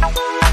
Bye.